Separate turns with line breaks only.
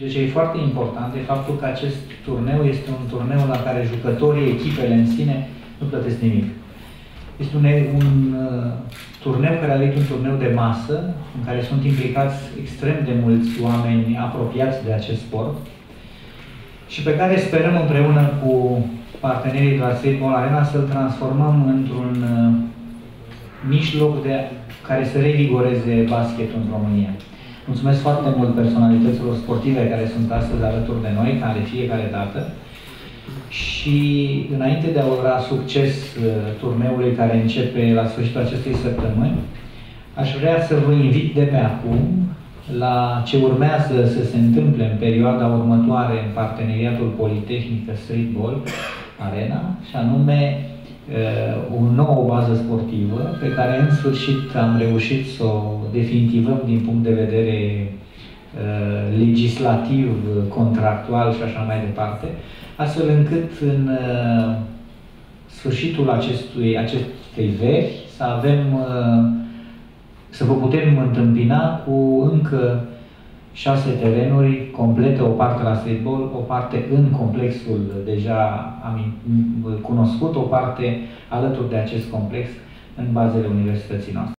Și ce e foarte important e faptul că acest turneu este un turneu la care jucătorii, echipele în sine, nu plătesc nimic. Este un, un uh, turneu care a venit un turneu de masă, în care sunt implicați extrem de mulți oameni apropiați de acest sport și pe care sperăm împreună cu partenerii de la Streetball Arena să-l transformăm într-un uh, mijloc de, care să revigoreze basketul în România. Mulțumesc foarte mult personalităților sportive care sunt astăzi alături de noi, ca de fiecare dată. Și înainte de a ura succes uh, turneului care începe la sfârșitul acestei săptămâni, aș vrea să vă invit de pe acum la ce urmează să se întâmple în perioada următoare în parteneriatul Politehnică Streetball Arena, și anume uh, o nouă bază sportivă pe care în sfârșit am reușit să o definitivăm din punct de vedere uh, legislativ, contractual și așa mai departe, astfel încât în uh, sfârșitul acestui, acestei veri să avem, să vă putem întâmpina cu încă șase terenuri complete, o parte la streetball, o parte în complexul deja am cunoscut, o parte alături de acest complex în bazele universității noastre.